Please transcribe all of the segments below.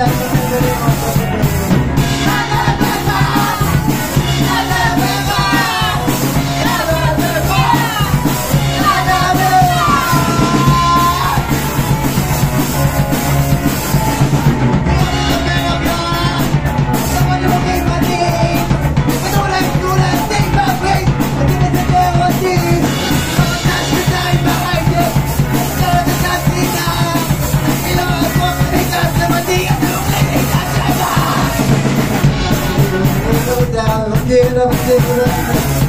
Thank you. I'm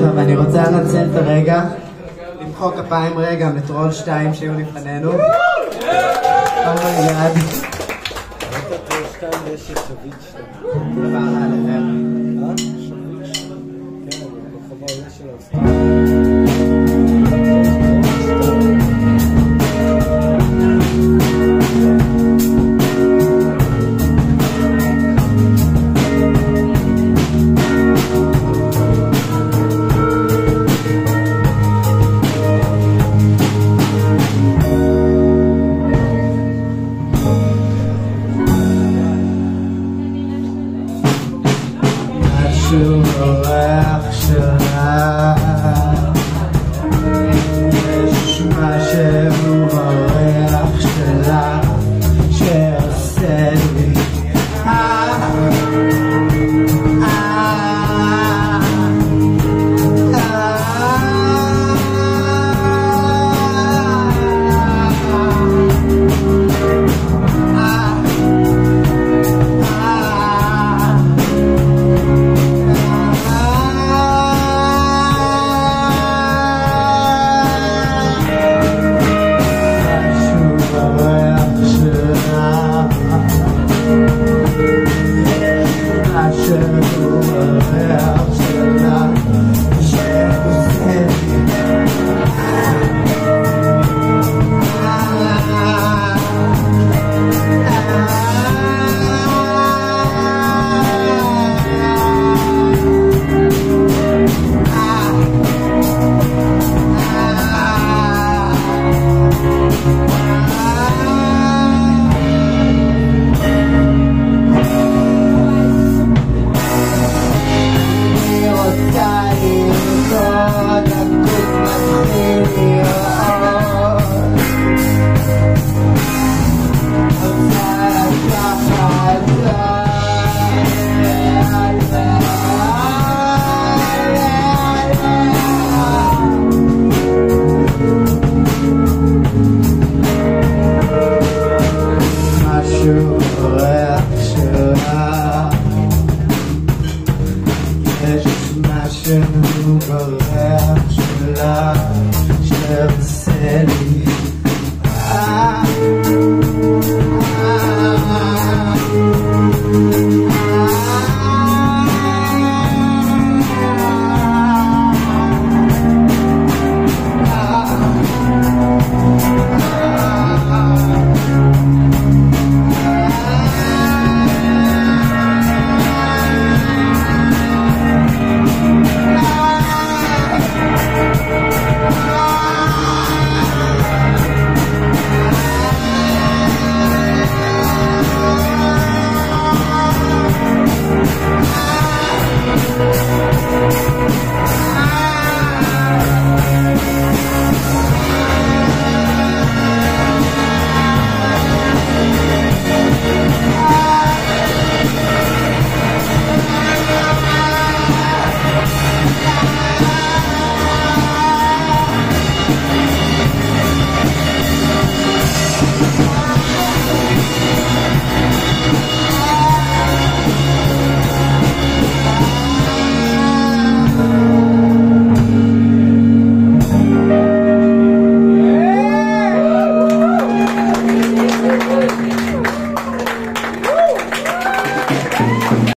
טוב, אני רוצה לנצל את הרגע, למחוא כפיים רגע לטרול שתיים שהיו לפנינו. Oh my God. כפרה עליכם.